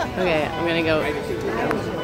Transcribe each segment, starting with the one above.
Okay, I'm gonna go.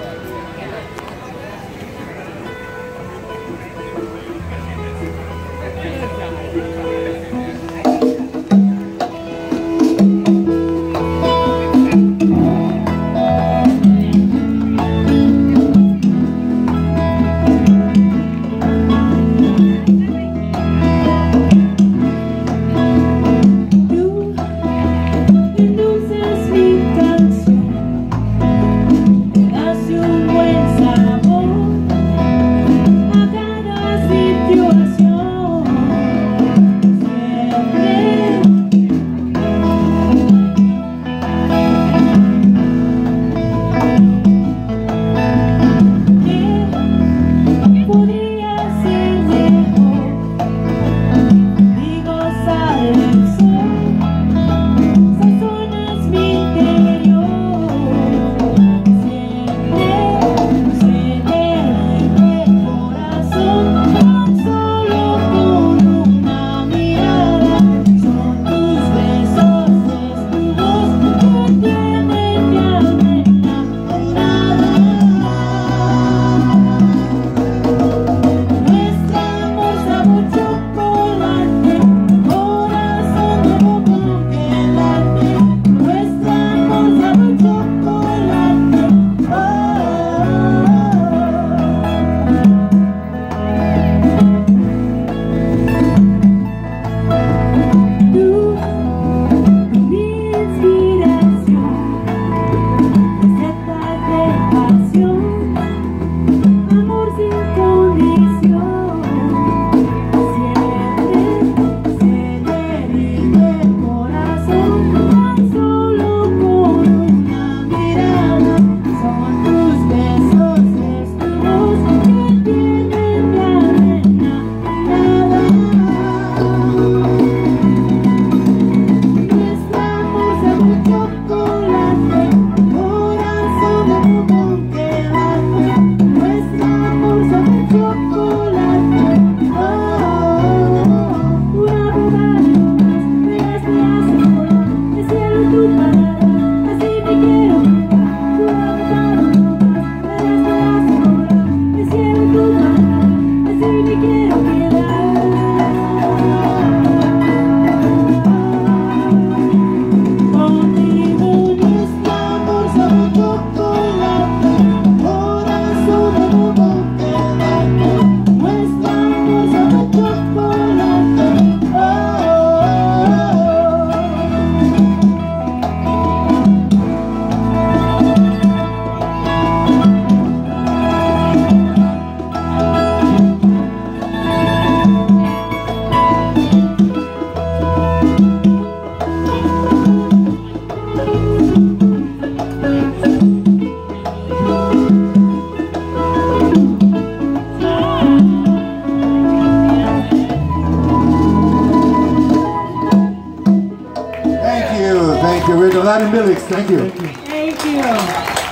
Thank you, thank you. We're delighted, Millix. Thank you. Thank you. Thank you.